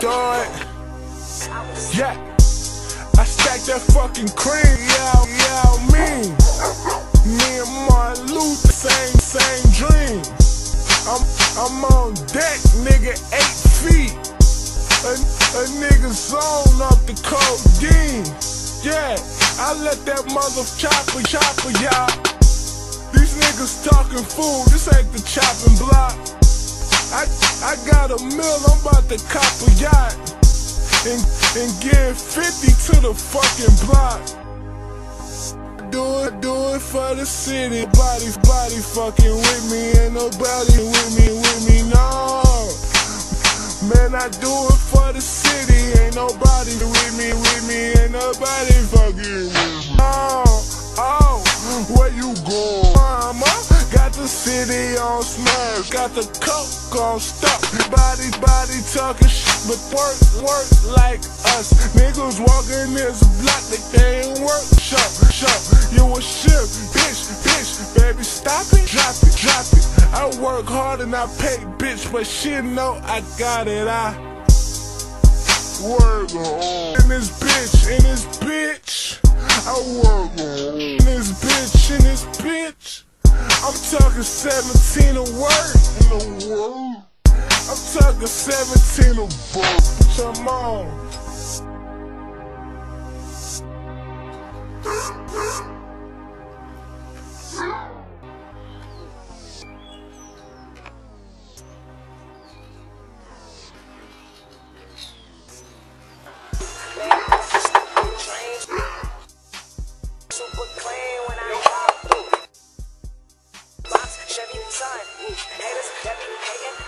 Dog. Yeah. I stack that fucking cream, yeah, yeah, me. Me and Martin Luther, same, same dream. I'm, I'm on deck, nigga, eight feet. A, a nigga zone off the codeine. Yeah, I let that mother chopper, chopper, y'all. These niggas talking fool, this ain't the chopping block. I, I got a mill, I'm about to cop a yacht. And, and give 50 to the fucking block. Do it, do it for the city. Body, body fucking with me. Ain't nobody with me, with me, no. Man, I do it for the city. Ain't nobody with me, with me. Ain't nobody fucking city on smash. Got the coke on stop. Body, body talking shit, but work, work like us. Niggas walking this block they ain't work. Shut, shut. You a shit, bitch, bitch. Baby, stop it, drop it, drop it. I work hard and I pay, bitch, but she know I got it. I work hard in this bitch, in this bitch. I'm talking 17 a word in the world. I'm talking 17 a bitch, I'm on.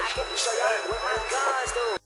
Through. Box,